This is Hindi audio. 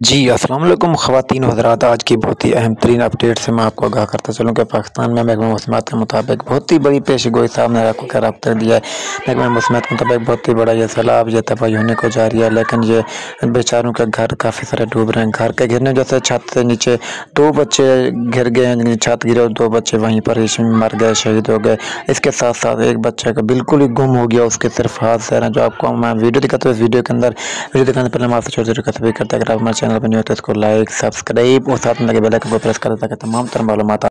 जी अस्सलाम वालेकुम ख़वातीन हज़रात। आज की बहुत ही अहम तरीन अपडेट से मैं आपको आगाह करता चलूँ कि पाकिस्तान में महकमा मौसमात के मुताबिक बहुत ही बड़ी पेश गोई साहब ने आपको क्या रब्ता दिया है। महकमा मौसमात के मुताबिक बहुत ही बड़ा ये सैलाब, ये तबाही होने को जा रही है, लेकिन ये बेचारों के घर काफ़ी सारे डूब रहे हैं। घर के गिरने जैसे छत से नीचे दो बच्चे गिर गए छत गिरे और दो बच्चे वहीं पर ही मर गए, शहीद हो गए। इसके साथ साथ एक बच्चे का बिल्कुल ही गुम हो गया, उसके सिर्फ़ हाथ से जो आपको मैं वीडियो दिखाते हुए वीडियो के अंदर, वीडियो दिखाने पहले मैं आपसे छोटी छोटी कतबी करते अगर आप चैनल पर होते तो इसको लाइक सब्सक्राइब और साथ में लगे बेल आइकन प्रेस करें ताकि तमाम तरह मालूम